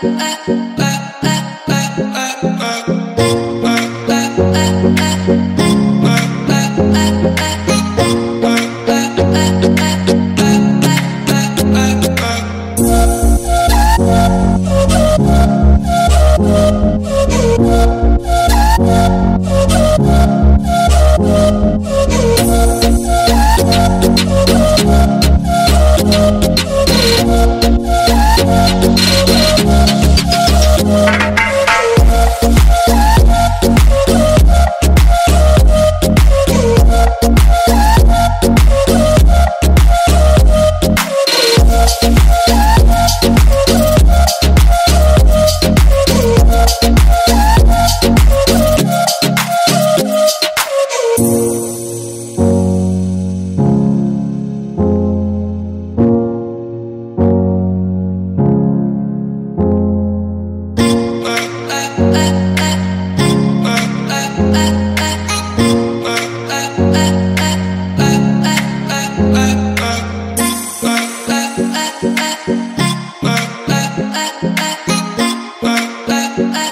I, I, Thank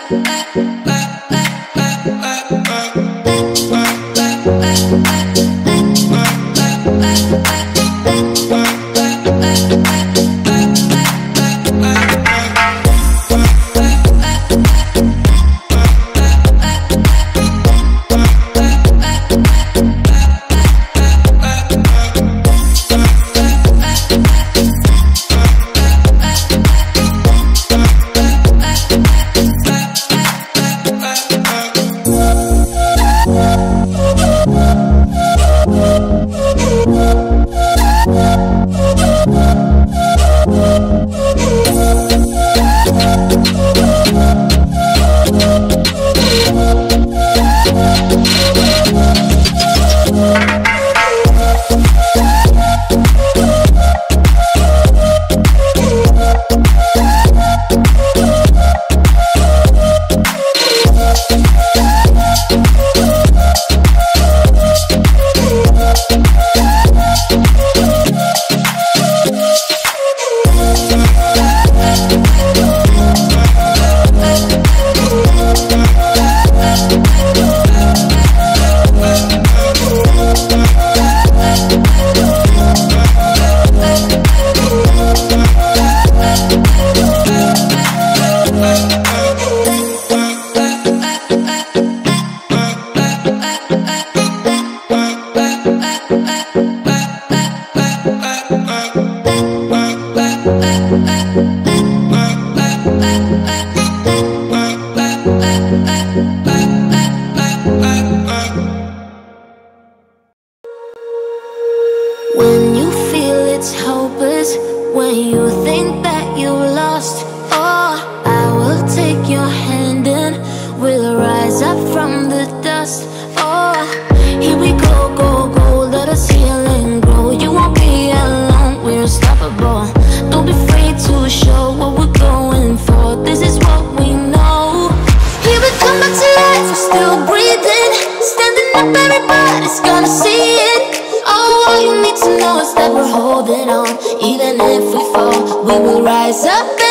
Bye. when you feel it's hopeless when you think that you lost all i will take your hand and we'll rise up from the dust. lights, we're still breathing. Standing up, everybody's gonna see it. Oh, all you need to know is that we're holding on. Even if we fall, we will rise up